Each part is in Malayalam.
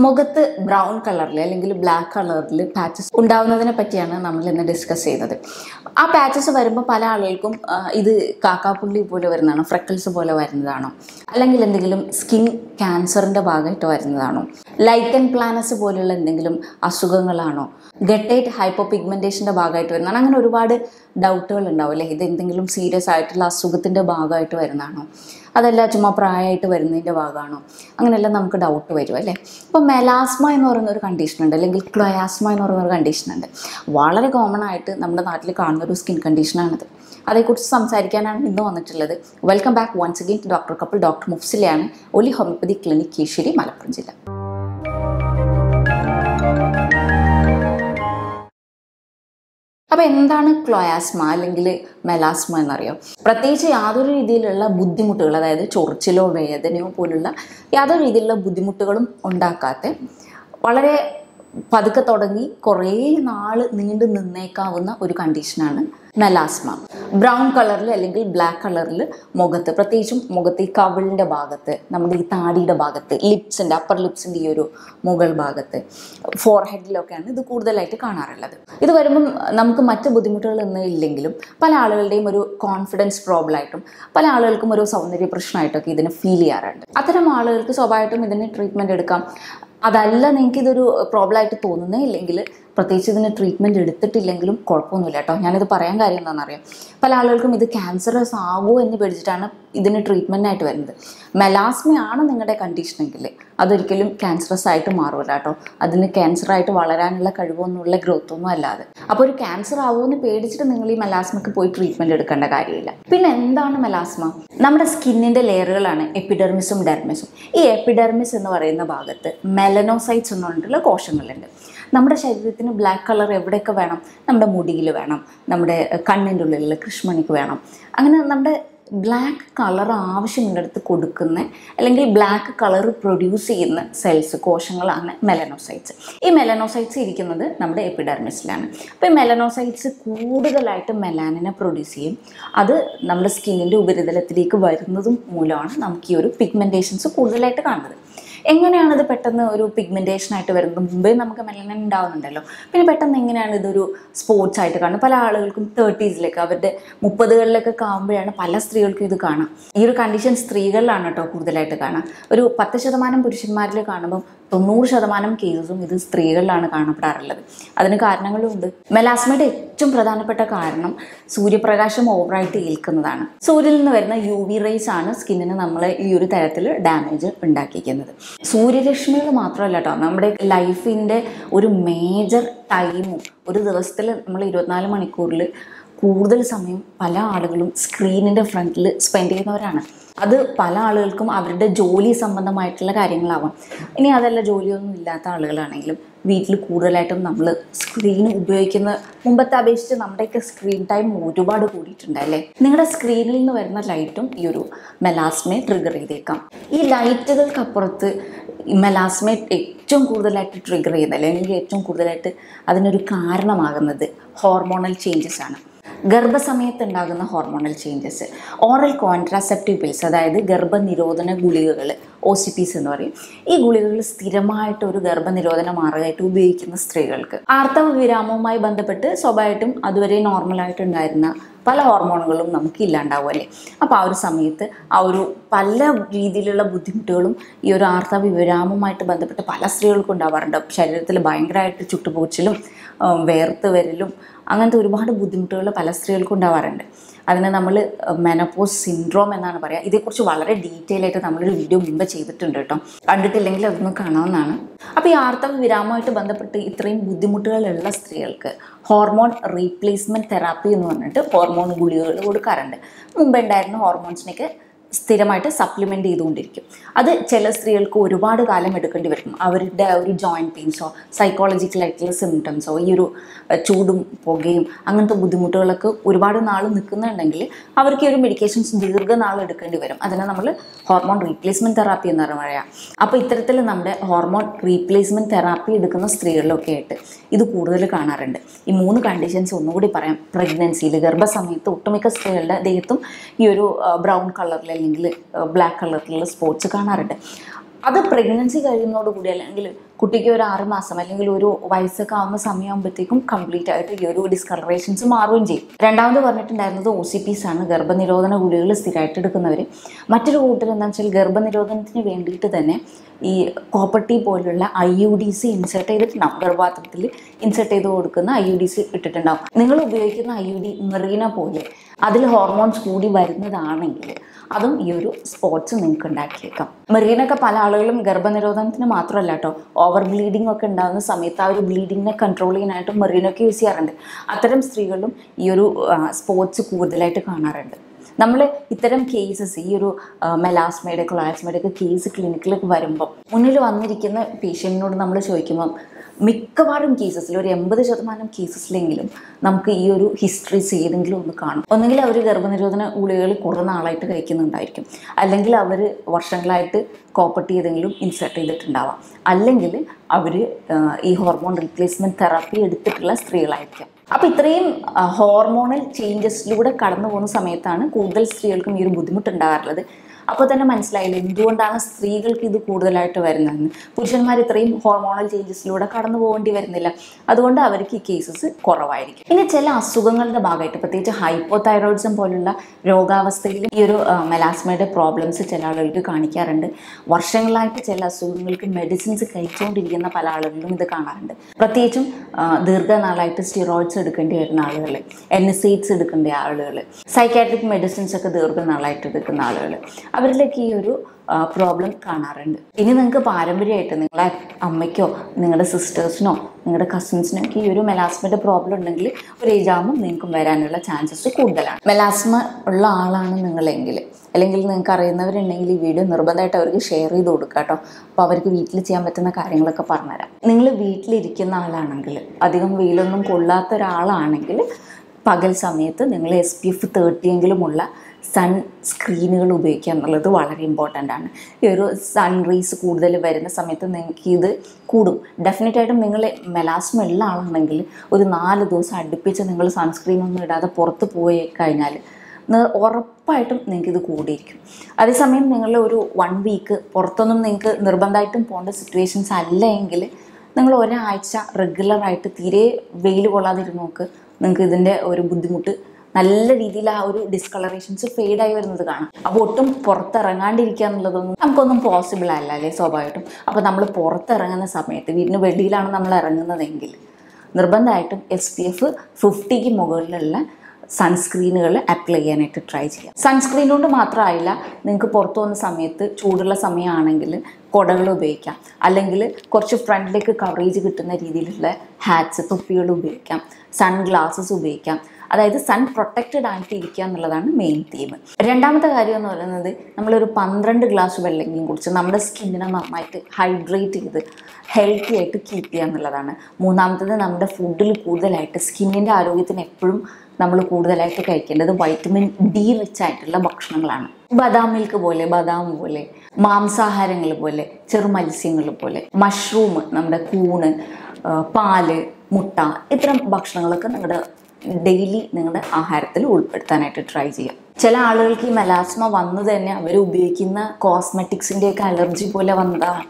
മുഖത്ത് ബ്രൗൺ കളറിൽ അല്ലെങ്കിൽ ബ്ലാക്ക് കളറിൽ പാച്ചസ് ഉണ്ടാവുന്നതിനെ പറ്റിയാണ് നമ്മൾ ഇന്ന് ഡിസ്കസ് ചെയ്യുന്നത് ആ പാച്ചസ് വരുമ്പോൾ പല ആളുകൾക്കും ഇത് കാക്കാപ്പുള്ളി പോലെ വരുന്നതാണോ ഫ്രെക്കിൾസ് പോലെ വരുന്നതാണോ അല്ലെങ്കിൽ എന്തെങ്കിലും സ്കിൻ ക്യാൻസറിന്റെ ഭാഗമായിട്ട് വരുന്നതാണോ ലൈക്കൻ പ്ലാനസ് പോലെയുള്ള എന്തെങ്കിലും അസുഖങ്ങളാണോ ഗട്ടേറ്റ് ഹൈപ്പോ പിഗ്മെന്റേഷന്റെ ഭാഗമായിട്ട് വരുന്നതാണ്. അങ്ങനെ ഒരുപാട് ഡൗട്ടുകൾ ഉണ്ടാവും അല്ലേ? ഇത് എന്തെങ്കിലും സീരിയസ് ആയിട്ടുള്ള അസുഖത്തിന്റെ ഭാഗമായിട്ട് വരുന്നതാണോ? അതല്ല ചുമ്മാ പ്രായമായിട്ട് വരുന്നതിന്റെ ഭാഗമാണോ? അങ്ങനെയെല്ലാം നമുക്ക് ഡൗട്ട് വരും അല്ലേ? ഇപ്പോൾ മെലാസ്മ എന്ന് പറയുന്ന ഒരു കണ്ടീഷൻ ഉണ്ട് അല്ലെങ്കിൽ ക്ലയാസ്മ എന്ന് പറയുന്ന ഒരു കണ്ടീഷൻ ഉണ്ട്. വളരെ കോമൺ ആയിട്ട് നമ്മുടെ നാട്ടിൽ കാണുന്ന ഒരു സ്കിൻ കണ്ടീഷനാണിത് അതേക്കുറിച്ച് സംസാരിക്കാനാണ് ഇന്ന് വന്നിട്ടുള്ളത്. Welcome back once again doctor couple doctor മുഫ്സിലെയാണ് ഒലി ഹോമിയോപ്പതി ക്ലിനിക് കീശ്ശേരി മലപ്പുറം ജില്ല. അപ്പോൾ എന്താണ് ക്ലോയാസ്മ അല്ലെങ്കിൽ മെലാസ്മ എന്നറിയോ? പ്രത്യേകിച്ച് യാതൊരു രീതിയിലുള്ള ബുദ്ധിമുട്ടുകൾ അതായത് ചൊറിച്ചിലോ വേദനയോ പോലുള്ള യാതൊരു രീതിയിലുള്ള ബുദ്ധിമുട്ടുകളും ഉണ്ടാക്കാത്ത വളരെ പതുക്കെ തുടങ്ങി കുറേ നാൾ നീണ്ടു നിന്നേക്കാവുന്ന ഒരു കണ്ടീഷനാണ് മെലാസ്മ ബ്രൗൺ കളറിൽ അല്ലെങ്കിൽ ബ്ലാക്ക് കളറിൽ മുഖത്ത് പ്രത്യേകിച്ചും മുഖത്ത് ഈ കവിളിന്റെ ഭാഗത്ത് നമ്മുടെ ഈ താടിയുടെ ഭാഗത്ത് ലിപ്സിന്റെ അപ്പർ ലിപ്സിന്റെ ഈ ഒരു മുകൾ ഭാഗത്ത് ഫോർഹെഡിലൊക്കെയാണ് ഇത് കൂടുതലായിട്ട് കാണാറുള്ളത്. ഇത് വരുമ്പം നമുക്ക് മറ്റ് ബുദ്ധിമുട്ടുകളൊന്നും ഇല്ലെങ്കിലും പല ആളുകളുടെയും ഒരു കോൺഫിഡൻസ് പ്രോബ്ലം ആയിട്ടും പല ആളുകൾക്കും ഒരു സൗന്ദര്യ പ്രശ്നമായിട്ടൊക്കെ ഇതിനെ ഫീൽ ചെയ്യാറുണ്ട്. അത്തരം ആളുകൾക്ക് സ്വാഭാവികമായിട്ടും ഇതിന് ട്രീറ്റ്മെന്റ് എടുക്കാം. അതല്ല നിങ്ങൾക്ക് ഇതൊരു പ്രോബ്ലം ആയിട്ട് തോന്നുന്നേ ഇല്ലെങ്കിൽ പ്രത്യേകിച്ച് ഇതിന് ട്രീറ്റ്മെന്റ് എടുത്തിട്ടില്ലെങ്കിലും കുഴപ്പമൊന്നുമില്ല കേട്ടോ. ഞാനിത് പറയാൻ കാര്യം എന്താണെന്നറിയാം. പല ആളുകൾക്കും ഇത് ക്യാൻസറസ് ആകുമോ എന്ന് പേടിച്ചിട്ടാണ് ഇതിന് ട്രീറ്റ്മെന്റായിട്ട് വരുന്നത്. മെലാസ്മയാണ് നിങ്ങളുടെ കണ്ടീഷനെങ്കിൽ അതൊരിക്കലും ക്യാൻസറസ് ആയിട്ട് മാറില്ല കേട്ടോ. അതിന് ക്യാൻസറായിട്ട് വളരാനുള്ള കഴിവൊന്നുമുള്ള ഗ്രോത്ത് ഒന്നും അല്ലാതെ. അപ്പോൾ ഒരു ക്യാൻസർ ആവുമെന്ന് പേടിച്ചിട്ട് നിങ്ങൾ ഈ മെലാസ്മയ്ക്ക് പോയി ട്രീറ്റ്മെന്റ് എടുക്കേണ്ട കാര്യമില്ല. പിന്നെ എന്താണ് മെലാസ്മ നമ്മുടെ സ്കിന്നിന്റെ ലെയറുകളാണ് എപ്പിഡെർമിസും ഡെർമിസും ഈ എപ്പിഡെർമിസ് എന്ന് പറയുന്ന ഭാഗത്ത് മെലനോസൈറ്റ്സ് എന്ന് പറഞ്ഞിട്ടുള്ള കോശങ്ങളുണ്ട്. നമ്മുടെ ശരീരത്തിന് ബ്ലാക്ക് കളർ എവിടെയൊക്കെ വേണം? നമ്മുടെ മുടിയിൽ വേണം. നമ്മുടെ കണ്ണിന്റെ ഉള്ളിൽ കൃഷ്മണിക്ക് വേണം. അങ്ങനെ നമ്മുടെ ബ്ലാക്ക് കളർ ആവശ്യമുള്ളിടത്ത് കൊടുക്കുന്ന അല്ലെങ്കിൽ ബ്ലാക്ക് കളർ പ്രൊഡ്യൂസ് ചെയ്യുന്ന സെൽസ് കോശങ്ങളാണ് മെലനോസൈറ്റ്സ് ഈ മെലനോസൈറ്റ്സ് ഇരിക്കുന്നത് നമ്മുടെ എപ്പിഡെർമിസിലാണ് അപ്പോൾ ഈ മെലനോസൈറ്റ്സ് കൂടുതലായിട്ട് മെലാനിനെ പ്രൊഡ്യൂസ് ചെയ്യും. അത് നമ്മുടെ സ്കിന്നിന്റെ ഉപരിതലത്തിലേക്ക് വരുന്നതും മൂലമാണ് നമുക്ക് ഈ ഒരു പിഗ്മെന്റേഷൻസ് കൂടുതലായിട്ട് കാണുന്നത്. എങ്ങനെയാണ് ഇത് പെട്ടെന്ന് ഒരു പിഗ്മെന്റേഷൻ ആയിട്ട് വരുന്നത്? മുമ്പേ നമുക്ക് മെലനിൻ ഉണ്ടാവുന്നുണ്ടല്ലോ. പിന്നെ പെട്ടെന്ന് എങ്ങനെയാണ് ഇതൊരു സ്പോർട്സ് ആയിട്ട് കാണുന്നത്? പല ആളുകൾക്കും തേർട്ടീസിലേക്ക് അവരുടെ മുപ്പതുകളിലൊക്കെ ആകുമ്പോഴാണ് പല സ്ത്രീകൾക്കും ഇത് കാണാം. ഈ ഒരു കണ്ടീഷൻ സ്ത്രീകളിലാണ് കേട്ടോ കൂടുതലായിട്ട് കാണാം. ഒരു പത്ത് ശതമാനം പുരുഷന്മാരിൽ കാണുമ്പോൾ തൊണ്ണൂറ് ശതമാനം കേസും ഇത് സ്ത്രീകളിലാണ് കാണപ്പെടാറുള്ളത്. അതിന് കാരണങ്ങളുമുണ്ട് മെലാസ്മയുടെ ഏറ്റവും പ്രധാനപ്പെട്ട കാരണം സൂര്യപ്രകാശം ഓവറായിട്ട് ഏൽക്കുന്നതാണ്. സൂര്യനിൽ നിന്ന് വരുന്ന യു വി റേസ് ആണ് സ്കിന്നിന് നമ്മളെ ഈ ഒരു തരത്തിൽ ഡാമേജ് ഉണ്ടാക്കിയിരിക്കുന്നത്. സൂര്യരശ്മികൾ മാത്രമല്ല കേട്ടോ നമ്മുടെ ലൈഫിന്റെ ഒരു മേജർ ടൈമും ഒരു ദിവസത്തിൽ നമ്മൾ ഇരുപത്തിനാല് മണിക്കൂറിൽ കൂടുതൽ സമയം പല ആളുകളും സ്ക്രീനിന്റെ ഫ്രണ്ടിൽ സ്പെൻഡ് ചെയ്യുന്നവരാണ്. അത് പല ആളുകൾക്കും അവരുടെ ജോലി സംബന്ധമായിട്ടുള്ള കാര്യങ്ങളാവാം. ഇനി അതല്ല ജോലിയൊന്നും ഇല്ലാത്ത ആളുകളാണെങ്കിലും വീട്ടിൽ കൂടുതലായിട്ടും നമ്മൾ സ്ക്രീൻ ഉപയോഗിക്കുന്ന മുമ്പത്തെ അപേക്ഷിച്ച് നമ്മുടെയൊക്കെ സ്ക്രീൻ ടൈം ഒരുപാട് കൂടിയിട്ടുണ്ട് അല്ലേ? നിങ്ങളുടെ സ്ക്രീനിൽ നിന്ന് വരുന്ന ലൈറ്റും ഈ ഒരു മെലാസ്മെ ട്രിഗർ ചെയ്തേക്കാം. ഈ ലൈറ്റുകൾക്കപ്പുറത്ത് മെലാസ്മെ ഏറ്റവും കൂടുതലായിട്ട് ട്രിഗർ ചെയ്യുന്നത് അല്ലെങ്കിൽ ഏറ്റവും കൂടുതലായിട്ട് അതിനൊരു കാരണമാകുന്നത് ഹോർമോണൽ ചേഞ്ചസ് ആണ്. ഗർഭസമയത്ത് ഉണ്ടാകുന്ന hormonal changes oral contraceptive pills അതായത് ഗർഭനിരോധന ഗുളികകൾ ഒ സി പിസ് എന്ന് പറയും. ഈ ഗുളികകൾ സ്ഥിരമായിട്ട് ഒരു ഗർഭനിരോധന മാർഗമായിട്ട് ഉപയോഗിക്കുന്ന സ്ത്രീകൾക്ക്. ആർത്തവ വിരാമവുമായി ബന്ധപ്പെട്ട് സ്വാഭാവികമായിട്ടും അതുവരെ നോർമലായിട്ടുണ്ടായിരുന്ന പല ഹോർമോണുകളും നമുക്ക് ഇല്ലാണ്ടാവും അല്ലേ? അപ്പോൾ ആ ഒരു സമയത്ത് ആ ഒരു പല രീതിയിലുള്ള ബുദ്ധിമുട്ടുകളും ഈ ഒരു ആർത്തവ വിരാമവുമായിട്ട് ബന്ധപ്പെട്ട് പല സ്ത്രീകൾക്കും ഉണ്ടാവാറുണ്ട്. ശരീരത്തിൽ ഭയങ്കരമായിട്ട് ചുട്ടുപൊച്ചിലും വേർത്ത് വരലും അങ്ങനത്തെ ഒരുപാട് ബുദ്ധിമുട്ടുകൾ പല സ്ത്രീകൾക്കും ഉണ്ടാവാറുണ്ട്. അതിനെ നമ്മൾ മെനപ്പോസ് സിൻഡ്രോം എന്നാണ് പറയുക ഇതേക്കുറിച്ച് വളരെ ഡീറ്റെയിൽ ആയിട്ട് നമ്മളൊരു വീഡിയോ മുമ്പ് ചെയ്തിട്ടുണ്ട് കേട്ടോ. കണ്ടിട്ടില്ലെങ്കിൽ അതൊന്ന് കാണാവുന്നതാണ്. അപ്പോൾ ഈ ആർത്തവ വിരാമമായിട്ട് ബന്ധപ്പെട്ട് ഇത്രയും ബുദ്ധിമുട്ടുകളുള്ള സ്ത്രീകൾക്ക് ഹോർമോൺ റീപ്ലേസ്മെന്റ് തെറാപ്പി എന്ന് പറഞ്ഞിട്ട് ഹോർമോൺ ഗുളികകൾ കൊടുക്കാറുണ്ട്. മുമ്പ് ഉണ്ടായിരുന്ന ഹോർമോൺസിനൊക്കെ സ്ഥിരമായിട്ട് സപ്ലിമെന്റ് ചെയ്തുകൊണ്ടിരിക്കും. അത് ചില സ്ത്രീകൾക്ക് ഒരുപാട് കാലം എടുക്കേണ്ടി വരും. അവരുടെ ഒരു ജോയിന്റ് പെയിൻസോ സൈക്കോളജിക്കലായിട്ടുള്ള സിംറ്റംസോ ഈ ഒരു ചൂടും പുകയും അങ്ങനത്തെ ബുദ്ധിമുട്ടുകളൊക്കെ ഒരുപാട് നാൾ നിൽക്കുന്നുണ്ടെങ്കിൽ അവർക്ക് ഈ ഒരു മെഡിക്കേഷൻസ് ദീർഘനാൾ എടുക്കേണ്ടി വരും. അതിനെ നമ്മൾ ഹോർമോൺ റീപ്ലേസ്മെന്റ് തെറാപ്പി എന്ന് പറയാം. അപ്പോൾ ഇത്തരത്തിൽ നമ്മുടെ ഹോർമോൺ റീപ്ലേസ്മെന്റ് തെറാപ്പി എടുക്കുന്ന സ്ത്രീകളിലൊക്കെ ആയിട്ട് ഇത് കൂടുതൽ കാണാറുണ്ട്. ഈ മൂന്ന് കണ്ടീഷൻസ് ഒന്നുകൂടി പറയാം. പ്രഗ്നൻസിയിൽ ഗർഭസമയത്ത് ഒട്ടുമിക്ക സ്ത്രീകളുടെ ദേഹത്തും ഈ ഒരു ബ്രൗൺ കളറിൽ അല്ലെങ്കിൽ ബ്ലാക്ക് കളറിലുള്ള സ്പോർട്സ് കാണാറുണ്ട്. അത് പ്രഗ്നൻസി കഴിയുന്നതോടുകൂടി അല്ലെങ്കിൽ കുട്ടിക്ക് ഒരു ആറ് മാസം അല്ലെങ്കിൽ ഒരു വയസ്സൊക്കെ ആവുന്ന സമയമാകുമ്പോഴത്തേക്കും കംപ്ലീറ്റ് ആയിട്ട് ഈ ഒരു ഡിസ്കളറേഷൻസ് മാറുകയും ചെയ്യും. രണ്ടാമത് പറഞ്ഞിട്ടുണ്ടായിരുന്നത് ഒ സി പീസ് ആണ്. ഗർഭനിരോധന ഗുളികൾ സ്ഥിരമായിട്ട് എടുക്കുന്നവർ മറ്റൊരു കൂട്ടർ എന്താണെന്ന് വെച്ചാൽ ഗർഭനിരോധനത്തിന് വേണ്ടിയിട്ട് തന്നെ ഈ കോപ്പർട്ടി പോലുള്ള I U D C insert ചെയ്തിട്ടുണ്ടാവും ഗർഭപാത്രത്തിൽ ഇൻസേർട്ട് ചെയ്ത് കൊടുക്കുന്ന ഐ യു ഡി സി ഇട്ടിട്ടുണ്ടാവും. നിങ്ങൾ ഉപയോഗിക്കുന്ന ഐ യു ഡി മെറീന പോലെ അതിൽ ഹോർമോൺസ് കൂടി വരുന്നതാണെങ്കിൽ അതും ഈ ഒരു സ്പോട്സ് നിങ്ങൾക്ക് ഉണ്ടാക്കിയേക്കാം. മെറീനൊക്കെ പല ആളുകളും ഗർഭനിരോധനത്തിന് മാത്രമല്ല കേട്ടോ ഓവർ ബ്ലീഡിംഗ് ഒക്കെ ഉണ്ടാകുന്ന സമയത്ത് ആ ഒരു ബ്ലീഡിങ്ങിനെ കൺട്രോൾ ചെയ്യാനായിട്ട് മെറീനൊക്കെ യൂസ് ചെയ്യാറുണ്ട്. അത്തരം സ്ത്രീകളും ഈ ഒരു സ്പോർട്സ് കൂടുതലായിട്ട് കാണാറുണ്ട്. നമ്മൾ ഇത്തരം കേസസ് ഈ ഒരു മെലാസ്മയുടെ ക്ലാസ്മയുടെ ഒക്കെ കേസ് ക്ലിനിക്കിലേക്ക് വരുമ്പോൾ മുന്നിൽ വന്നിരിക്കുന്ന പേഷ്യന്റിനോട് നമ്മൾ ചോദിക്കുമ്പം മിക്കവാറും കേസസിൽ ഒരു എൺപത് ശതമാനം കേസസിലെങ്കിലും നമുക്ക് ഈ ഒരു ഹിസ്റ്ററീസ് ഏതെങ്കിലും ഒന്ന് കാണും. ഒന്നുകിൽ അവർ ഗർഭനിരോധന ഗുളികകൾ കുറേ നാളായിട്ട് കഴിക്കുന്നുണ്ടായിരിക്കും. അല്ലെങ്കിൽ അവർ വർഷങ്ങളായിട്ട് കോപ്പർട്ടി ഏതെങ്കിലും ഇൻസേർട്ട് ചെയ്തിട്ടുണ്ടാവാം. അല്ലെങ്കിൽ അവർ ഈ ഹോർമോൺ റീപ്ലേസ്മെന്റ് തെറാപ്പി എടുത്തിട്ടുള്ള സ്ത്രീകളായിരിക്കാം. അപ്പോൾ ഇത്രയും ഹോർമോണൽ ചേഞ്ചസിലൂടെ കടന്നു പോകുന്ന സമയത്താണ് കൂടുതൽ സ്ത്രീകൾക്കും ഈ ഒരു ബുദ്ധിമുട്ടുണ്ടാകാറുള്ളത്. അപ്പോൾ തന്നെ മനസ്സിലായില്ല? എന്തുകൊണ്ടാണ് സ്ത്രീകൾക്ക് ഇത് കൂടുതലായിട്ട് വരുന്നതെന്ന്? പുരുഷന്മാർ ഇത്രയും ഹോർമോണൽ ചേഞ്ചസിലൂടെ കടന്നു പോകേണ്ടി വരുന്നില്ല. അതുകൊണ്ട് അവർക്ക് ഈ കേസസ് കുറവായിരിക്കും. ഇനി ചില അസുഖങ്ങളുടെ ഭാഗമായിട്ട് പ്രത്യേകിച്ച് ഹൈപ്പോ തൈറോയിഡ്സം പോലുള്ള രോഗാവസ്ഥയിൽ ഈ ഒരു മെലാസ്മയുടെ പ്രോബ്ലംസ് ചില ആളുകൾക്ക് കാണിക്കാറുണ്ട്. വർഷങ്ങളായിട്ട് ചില അസുഖങ്ങൾക്ക് മെഡിസിൻസ് കഴിച്ചുകൊണ്ടിരിക്കുന്ന പല ആളുകളിലും ഇത് കാണാറുണ്ട്. പ്രത്യേകിച്ചും ദീർഘനാളായിട്ട് സ്റ്റിറോയിഡ്സ് എടുക്കേണ്ടി വരുന്ന ആളുകൾ എൻ എസ് എയ്ഡ്സ് എടുക്കേണ്ട ആളുകൾ സൈക്കാട്രിക് മെഡിസിൻസ് ഒക്കെ ദീർഘനാളായിട്ട് എടുക്കുന്ന ആളുകൾ അവരിലേക്ക് ഈ ഒരു പ്രോബ്ലം കാണാറുണ്ട്. ഇനി നിങ്ങൾക്ക് പാരമ്പര്യമായിട്ട് നിങ്ങളെ അമ്മയ്ക്കോ നിങ്ങളുടെ സിസ്റ്റേഴ്സിനോ നിങ്ങളുടെ കസിൻസിനോ ഒക്കെ ഈ ഒരു മെലാസ്മയുടെ പ്രോബ്ലം ഉണ്ടെങ്കിൽ ഒരു ഏജ് ആകുമ്പോൾ നിങ്ങൾക്കും വരാനുള്ള ചാൻസസ് കൂടുതലാണ്. മെലാസ്മ ഉള്ള ആളാണ് നിങ്ങളെങ്കിൽ. അല്ലെങ്കിൽ നിങ്ങൾക്ക് അറിയുന്നവരുണ്ടെങ്കിൽ ഈ വീഡിയോ നിർബന്ധമായിട്ട് അവർക്ക് ഷെയർ ചെയ്ത് കൊടുക്കുക കേട്ടോ. അപ്പോൾ അവർക്ക് വീട്ടിൽ ചെയ്യാൻ പറ്റുന്ന കാര്യങ്ങളൊക്കെ പറഞ്ഞുതരാം. നിങ്ങൾ വീട്ടിലിരിക്കുന്ന ആളാണെങ്കിൽ അധികം വെയിലൊന്നും കൊള്ളാത്ത ഒരാളാണെങ്കിൽ പകൽ സമയത്ത് നിങ്ങൾ എസ് പി എഫ് തേർട്ടിയെങ്കിലുമുള്ള സൺ സ്ക്രീനുകൾ ഉപയോഗിക്കുക എന്നുള്ളത് വളരെ ഇമ്പോർട്ടന്റ് ആണ്. ഈ ഒരു സൺ റേസ് കൂടുതൽ വരുന്ന സമയത്ത് നിങ്ങൾക്ക് ഇത് കൂടും. ഡെഫിനറ്റായിട്ടും നിങ്ങൾ മെലാസ്മ ഉള്ള ആളാണെങ്കിൽ ഒരു നാല് ദിവസം അടുപ്പിച്ച് നിങ്ങൾ സൺസ്ക്രീൻ ഒന്നും ഇടാതെ പുറത്ത് പോയി കഴിഞ്ഞാൽ ഉറപ്പായിട്ടും നിങ്ങൾക്ക് ഇത് കൂടിയിരിക്കും. അതേസമയം നിങ്ങൾ ഒരു വൺ വീക്ക് പുറത്തൊന്നും നിങ്ങൾക്ക് നിർബന്ധമായിട്ടും പോകേണ്ട സിറ്റുവേഷൻസ് അല്ല എങ്കിൽ നിങ്ങൾ ഒരാഴ്ച റെഗുലറായിട്ട് തീരെ വെയിൽ കൊള്ളാതിരുന്ന് നിങ്ങൾക്ക് ഇതിന്റെ ഒരു ബുദ്ധിമുട്ട് നല്ല രീതിയിൽ ആ ഒരു ഡിസ്കളറേഷൻസ് ഫെയ്ഡായി വരുന്നത് കാണാം. അപ്പോൾ ഒട്ടും പുറത്തിറങ്ങാണ്ടിരിക്കുക എന്നുള്ളതൊന്നും നമുക്കൊന്നും പോസിബിൾ അല്ല അല്ലേ? സ്വാഭാവികമായിട്ടും. അപ്പോൾ നമ്മൾ പുറത്തിറങ്ങുന്ന സമയത്ത് വീടിന് വെളിയിലാണ് നമ്മൾ ഇറങ്ങുന്നതെങ്കിൽ നിർബന്ധമായിട്ടും എസ് പി എഫ് ഫിഫ്റ്റിക്ക് മുകളിലുള്ള സൺസ്ക്രീനുകൾ അപ്ലൈ ചെയ്യാനായിട്ട് ട്രൈ ചെയ്യാം സൺസ്ക്രീൻ കൊണ്ട് മാത്രമായില്ല നിങ്ങൾക്ക് പുറത്തു പോകുന്ന സമയത്ത് ചൂടുള്ള സമയമാണെങ്കിൽ കുടകൾ ഉപയോഗിക്കാം. അല്ലെങ്കിൽ കുറച്ച് ഫ്രണ്ടിലേക്ക് കവറേജ് കിട്ടുന്ന രീതിയിലുള്ള ഹാറ്റ്സ് തൊപ്പികൾ ഉപയോഗിക്കാം. സൺഗ്ലാസസ് ഉപയോഗിക്കാം. അതായത് സൺ പ്രൊട്ടക്റ്റഡ് ആയിട്ട് ഇരിക്കുക എന്നുള്ളതാണ് മെയിൻ തീം രണ്ടാമത്തെ കാര്യം എന്ന് പറയുന്നത് നമ്മളൊരു പന്ത്രണ്ട് ഗ്ലാസ് വെള്ളമെങ്കിലും കുടിച്ച് നമ്മുടെ സ്കിന്നിനെ നന്നായിട്ട് ഹൈഡ്രേറ്റ് ചെയ്ത് ഹെൽത്തി ആയിട്ട് കീപ്പ് ചെയ്യുക എന്നുള്ളതാണ്. മൂന്നാമത്തത് നമ്മുടെ ഫുഡിൽ കൂടുതലായിട്ട് സ്കിന്നിന്റെ ആരോഗ്യത്തിന് എപ്പോഴും നമ്മൾ കൂടുതലായിട്ട് കഴിക്കേണ്ടത് വൈറ്റമിൻ ഡി റിച്ച് ആയിട്ടുള്ള ഭക്ഷണങ്ങളാണ്. ബദാം മിൽക്ക് പോലെ ബദാം പോലെ മാംസാഹാരങ്ങൾ പോലെ ചെറു ചെറുമത്സ്യങ്ങൾ പോലെ മഷ്റൂം നമ്മുടെ കൂണ് പാൽ മുട്ട ഇത്തരം ഭക്ഷണങ്ങളൊക്കെ നിങ്ങളുടെ ഡെയിലി നിങ്ങളുടെ ആഹാരത്തിൽ ഉൾപ്പെടുത്താനായിട്ട് ട്രൈ ചെയ്യാം. ചില ആളുകൾക്ക് ഈ മെലാസ്മ വന്നു തന്നെ അവർ ഉപയോഗിക്കുന്ന കോസ്മെറ്റിക്സിന്റെയൊക്കെ അലർജി പോലെ വന്നതാ.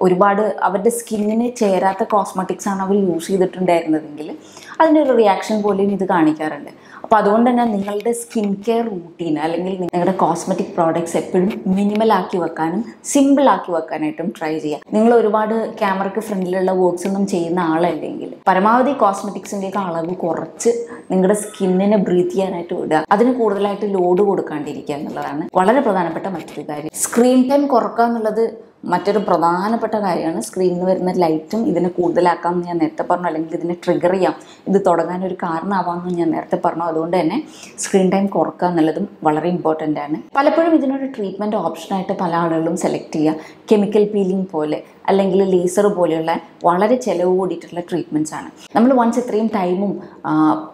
ഒരുപാട് അവരുടെ സ്കിന്നിന് ചേരാത്ത കോസ്മെറ്റിക്സ് ആണ് അവർ യൂസ് ചെയ്തിട്ടുണ്ടായിരുന്നതെങ്കിൽ അതിന്റെ ഒരു റിയാക്ഷൻ പോലെയും ഇത് കാണിക്കാറുണ്ട്. അപ്പോൾ അതുകൊണ്ട് തന്നെ നിങ്ങളുടെ സ്കിൻ കെയർ റൂട്ടീൻ അല്ലെങ്കിൽ നിങ്ങളുടെ കോസ്മെറ്റിക് പ്രോഡക്ട്സ് എപ്പോഴും മിനിമൽ ആക്കി വെക്കാനും സിമ്പിൾ ആക്കി വെക്കാനായിട്ടും ട്രൈ ചെയ്യുക നിങ്ങൾ ഒരുപാട് ക്യാമറയ്ക്ക് ഫ്രണ്ടിലുള്ള വർക്ക്സ് ഒന്നും ചെയ്യുന്ന ആളല്ലെങ്കിൽ പരമാവധി കോസ്മെറ്റിക്സിന്റെയൊക്കെ അളവ് കുറച്ച് നിങ്ങളുടെ സ്കിന്നിനെ ബ്രീത്ത് ചെയ്യാനായിട്ട് വിടുക. അതിന് കൂടുതലായിട്ട് ലോഡ് കൊടുക്കാണ്ടിരിക്കുക എന്നുള്ളതാണ് വളരെ പ്രധാനപ്പെട്ട മറ്റൊരു കാര്യം. സ്ക്രീൻ ടൈം കുറക്കുക എന്നുള്ളത് മറ്റൊരു പ്രധാനപ്പെട്ട കാര്യമാണ് സ്ക്രീനിൽ വരുന്ന ലൈറ്റും ഇതിനെ കൂടുതലാക്കാം എന്ന് ഞാൻ നേരത്തെ പറഞ്ഞു. അല്ലെങ്കിൽ ഇതിനെ ട്രിഗർ ചെയ്യാം. ഇത് തുടങ്ങാൻ ഒരു കാരണമാവാമെന്ന് ഞാൻ നേരത്തെ പറഞ്ഞു. അതുകൊണ്ട് തന്നെ സ്ക്രീൻ ടൈം കുറക്കുക എന്നുള്ളതും വളരെ ഇമ്പോർട്ടന്റ് ആണ്. പലപ്പോഴും ഇതിനൊരു ട്രീറ്റ്മെന്റ് ഓപ്ഷനായിട്ട് പല ആളുകളും സെലക്ട് ചെയ്യുക. കെമിക്കൽ പീലിംഗ് പോലെ അല്ലെങ്കിൽ ലേസർ പോലെയുള്ള വളരെ ചിലവ് കൂടിയിട്ടുള്ള ട്രീറ്റ്മെന്റ്സ് ആണ്. നമ്മൾ വൺസ് ഇത്രയും ടൈമും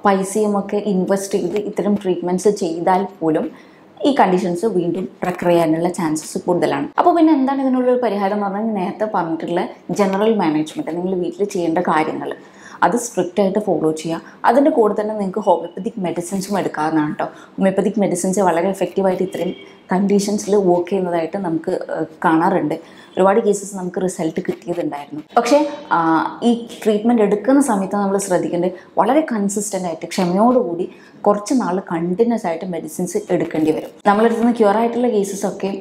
പൈസയും ഒക്കെ ഇൻവെസ്റ്റ് ചെയ്ത് ഇത്തരം ട്രീറ്റ്മെന്റ്സ് ചെയ്താൽ പോലും ഈ കണ്ടീഷൻസ് വീണ്ടും റെക്കർ ചെയ്യാനുള്ള ചാൻസസ് കൂടുതലാണ്. അപ്പോൾ പിന്നെ എന്താണ് ഇതിനുള്ളൊരു പരിഹാരം എന്ന് പറഞ്ഞാൽ നേരത്തെ പറഞ്ഞിട്ടുള്ള ജനറൽ മാനേജ്മെന്റ് നിങ്ങൾ വീട്ടിൽ ചെയ്യേണ്ട കാര്യങ്ങൾ. അത് സ്ട്രിക്റ്റ് ആയിട്ട് ഫോളോ ചെയ്യുക. അതിന്റെ കൂടെ തന്നെ നിങ്ങൾക്ക് ഹോമിയോപ്പതിക് മെഡിസിൻസും എടുക്കാവുന്നതാണ് കേട്ടോ ഹോമിയോപ്പതിക് മെഡിസിൻസ് വളരെ എഫക്റ്റീവായിട്ട് ഇത്രയും കണ്ടീഷൻസിൽ വർക്ക് ചെയ്യുന്നതായിട്ട് നമുക്ക് കാണാറുണ്ട്. ഒരുപാട് കേസസ് നമുക്ക് റിസൾട്ട് കിട്ടിയതുണ്ടായിരുന്നു. പക്ഷേ ഈ ട്രീറ്റ്മെന്റ് എടുക്കുന്ന സമയത്ത് നമ്മൾ ശ്രദ്ധിക്കേണ്ടത് വളരെ കൺസിസ്റ്റന്റ് ആയിട്ട് ക്ഷമയോടുകൂടി കുറച്ച് നാൾ കണ്ടിന്യൂസ് ആയിട്ട് മെഡിസിൻസ് എടുക്കേണ്ടി വരും. നമ്മളെടുത്തുന്ന ക്യൂർ ആയിട്ടുള്ള കേസസ് ഒക്കെ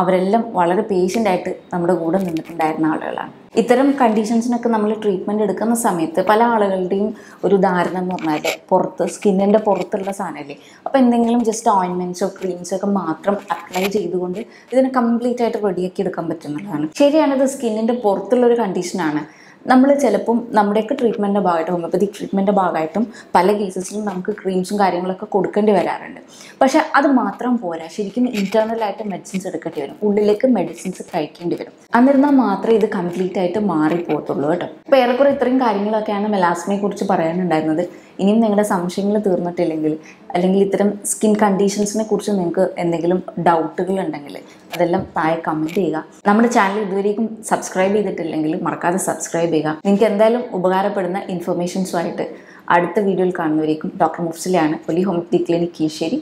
അവരെല്ലാം വളരെ പേഷ്യന്റ് ആയിട്ട് നമ്മുടെ കൂടെ നിന്നിട്ടുണ്ടായിരുന്ന ആളുകളാണ്. ഇത്തരം കണ്ടീഷൻസിനൊക്കെ നമ്മൾ ട്രീറ്റ്മെന്റ് എടുക്കുന്ന സമയത്ത് പല ആളുകളുടെയും ഒരു ധാരണ എന്ന് പറഞ്ഞാൽ പുറത്ത് സ്കിന്നിന്റെ പുറത്തുള്ള സാധനമല്ലേ അപ്പോൾ എന്തെങ്കിലും ജസ്റ്റ് ഓയിൻമെന്റ്സോ ക്രീംസോ ഒക്കെ മാത്രം അപ്ലൈ ചെയ്തുകൊണ്ട് ഇതിനെ കംപ്ലീറ്റ് ആയിട്ട് റെഡിയാക്കി എടുക്കാൻ പറ്റുന്നതാണ്. ശരിയാണ് ഇത് സ്കിന്നിന്റെ പുറത്തുള്ളൊരു കണ്ടീഷനാണ് നമ്മൾ ചിലപ്പം നമ്മുടെയൊക്കെ ട്രീറ്റ്മെന്റിന്റെ ഭാഗമായിട്ട് ഹോമിയോപ്പതിക് ട്രീറ്റ്മെന്റിന്റെ ഭാഗമായിട്ടും പല കേസസിലും നമുക്ക് ക്രീംസും കാര്യങ്ങളൊക്കെ കൊടുക്കേണ്ടി വരാറുണ്ട്. പക്ഷേ അത് മാത്രം പോരാ. ശരിക്കും ഇന്റേർണലായിട്ട് മെഡിസിൻസ് എടുക്കേണ്ടി വരും. ഉള്ളിലേക്ക് മെഡിസിൻസ് കഴിക്കേണ്ടി വരും. എന്നിരുന്നാൽ മാത്രമേ ഇത് കംപ്ലീറ്റ് ആയിട്ട് മാറിപ്പോകത്തുള്ളൂ കേട്ടോ. അപ്പോൾ ഏറെക്കുറെ ഇത്രയും കാര്യങ്ങളൊക്കെയാണ് മെലാസ്മയെ കുറിച്ച് പറയാനുണ്ടായിരുന്നത്. ഇനിയും നിങ്ങളുടെ സംശയങ്ങൾ തീർന്നിട്ടില്ലെങ്കിൽ അല്ലെങ്കിൽ ഇത്തരം സ്കിൻ കണ്ടീഷൻസിനെ കുറിച്ച് നിങ്ങൾക്ക് എന്തെങ്കിലും ഡൗട്ടുകൾ ഉണ്ടെങ്കിൽ അതെല്ലാം താഴെ കമന്റ് ചെയ്യുക. നമ്മുടെ ചാനൽ ഇതുവരേക്കും സബ്സ്ക്രൈബ് ചെയ്തിട്ടില്ലെങ്കിൽ മറക്കാതെ സബ്സ്ക്രൈബ് ചെയ്യുക. നിങ്ങൾക്ക് എന്തായാലും ഉപകാരപ്പെടുന്ന ഇൻഫർമേഷൻസുമായിട്ട് അടുത്ത വീഡിയോയിൽ കാണുന്നവരേക്കും ഡോക്ടർ മുഫ്സിലാണ് ഒലി ഹോമിയോപ്പതി ക്ലിനിക് കീശ്ശേരി